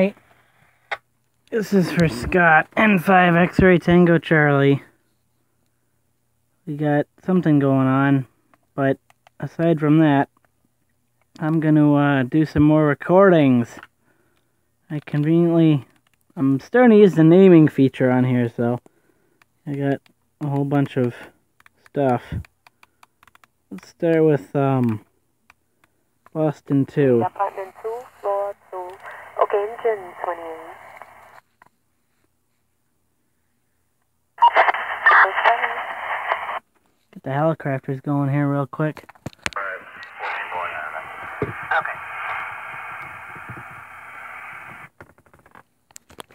Alright. This is for Scott. N5 X-Ray Tango Charlie. We got something going on, but aside from that, I'm gonna uh, do some more recordings. I conveniently, I'm starting to use the naming feature on here, so I got a whole bunch of stuff. Let's start with um, Boston 2. Apartment 2, floor 2. Okay, engine 28. Get the helicopters going here real quick.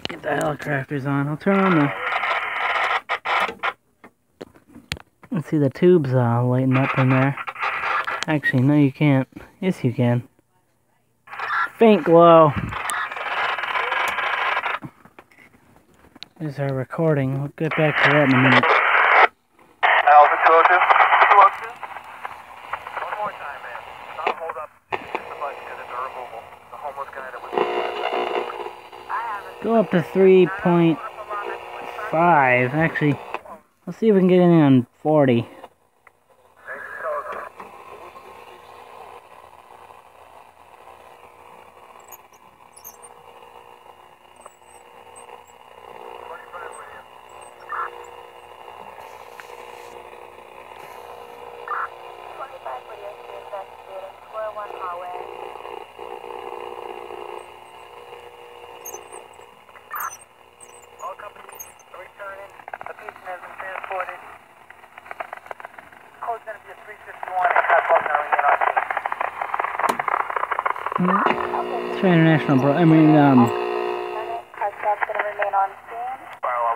Get the helicopters on. I'll turn on the. Let's see the tubes uh, lighting up in there. Actually, no, you can't. Yes, you can. Faint glow. There's our recording. We'll get back to that in a minute. Alpha 202. 202. One more time, man. Not hold up. The button because it's a removal. The homeless guy that was. Go up to 3.5. Actually, let's see if we can get anything on 40. All companies are returning. A patient has been transported. Code's going to be a 351 and cut button are in international bro. I mean, um, Car stop's going to remain on scene.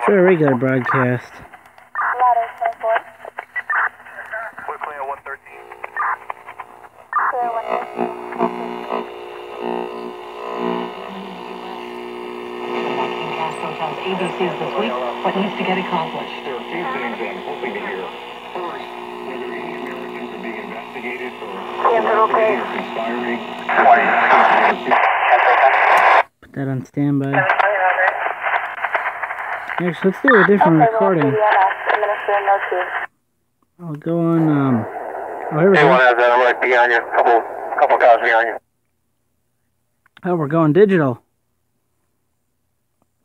try a regular broadcast. Ladder 24. Quickly at 113. Clear 113. Gas Hotel's ABCs this week. What needs to get accomplished? There are a few things that I'm hoping to hear. First, whether any Americans are being investigated for cooperating or conspiring. Put that on standby. Actually, let's do a different recording. Administer no key. I'll go on, um, oh, here we go. has that. I'm right behind you. Couple, couple cars behind you. Oh, we're going digital.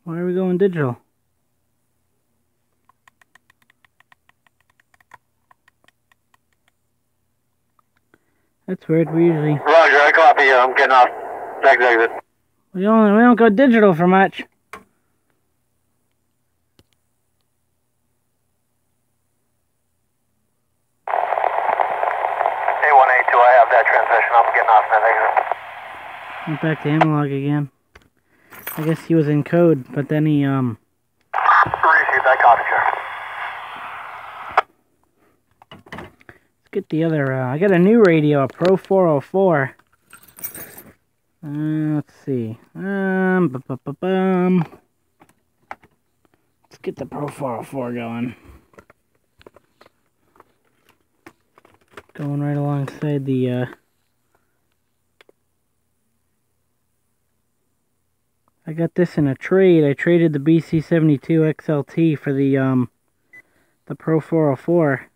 Why are we going digital? That's weird. We usually Roger, I copy you. I'm getting off. Next exit. we don't we don't go digital for much. A182, I have that transmission. I'm getting off that exit. Went back to analog again. I guess he was in code, but then he um Received that copy, sir. let's get the other uh, I got a new radio, a Pro 404. Uh, let's see. Um bu- bu- bu- bum. Let's get the Pro 404 going. Going right alongside the uh I got this in a trade. I traded the BC72 XLT for the um the Pro 404.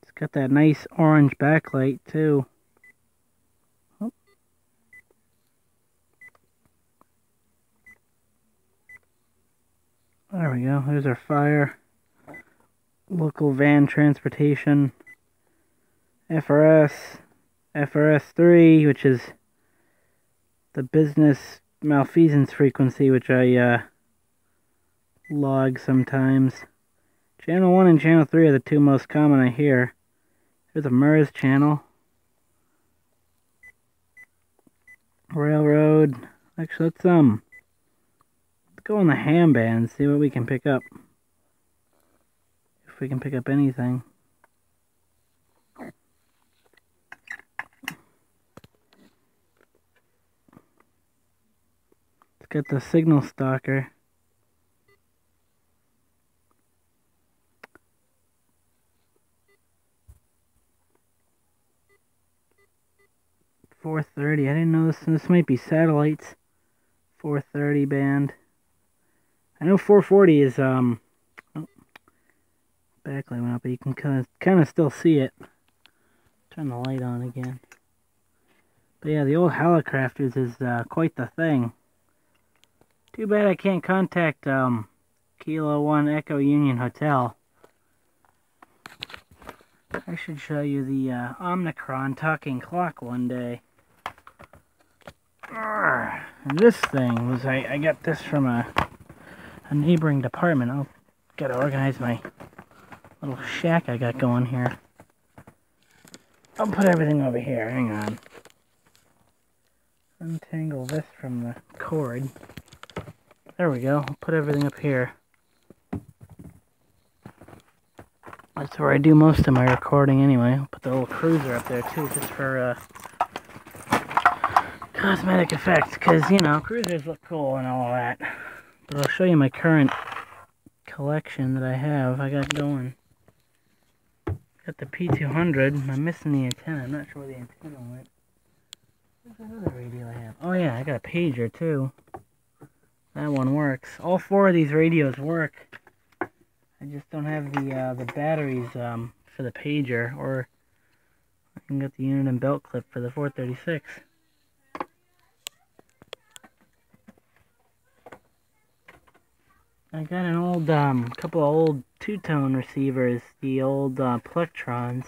It's got that nice orange backlight too. There we go. There's our fire. Local van transportation. FRS. FRS3, which is the business malfeasance frequency, which I uh, log sometimes. Channel 1 and Channel 3 are the two most common I hear. There's a MURS channel. Railroad. Actually, let's, um, go on the ham band, see what we can pick up. If we can pick up anything. Let's get the signal stalker. 430. I didn't know this. This might be satellites. 430 band. I know 440 is um. Oh, backlight went up, but you can kind of kind of still see it. Turn the light on again. But yeah, the old Hallicrafters is uh, quite the thing. Too bad I can't contact um, Kilo One Echo Union Hotel. I should show you the uh, Omnicron talking clock one day. And this thing was, I, I got this from a, a neighboring department. I'll gotta organize my little shack I got going here. I'll put everything over here, hang on. Untangle this from the cord. There we go, I'll put everything up here. That's where I do most of my recording anyway. I'll put the little cruiser up there too, just for uh, cosmetic effects, because, you know, cruisers look cool and all that. But I'll show you my current collection that I have. I got going. Got the P200. I'm missing the antenna. I'm not sure where the antenna went. Where's that other radio I have? Oh yeah, I got a pager too. That one works. All four of these radios work. I just don't have the uh, the batteries um, for the pager, or I can get the unit and belt clip for the 436. I got an old, um, couple of old two-tone receivers, the old uh, Plectrons,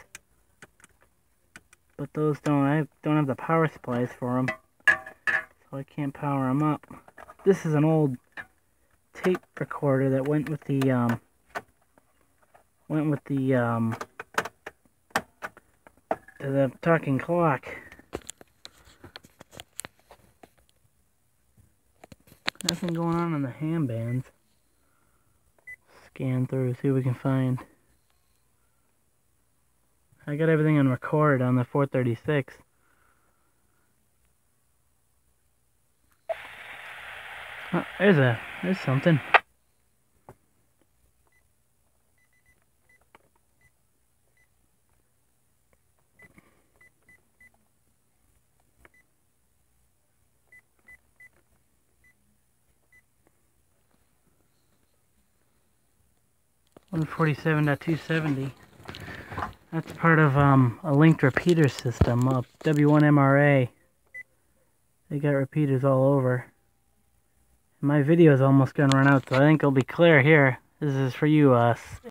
but those don't, I don't have the power supplies for them, so I can't power them up. This is an old tape recorder that went with the, um, went with the, um, the talking clock. Nothing going on in the ham bands scan through, see what we can find. I got everything on record on the 436. Oh, uh, there's a, there's something. One forty-seven two seventy. That's part of um, a linked repeater system, a W1MRA. They got repeaters all over. My video is almost gonna run out, so I think it'll be clear here. This is for you, uh,